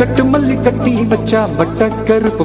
கட்டு மல்லி கட்டி வச்சா வட்ட கருப்பு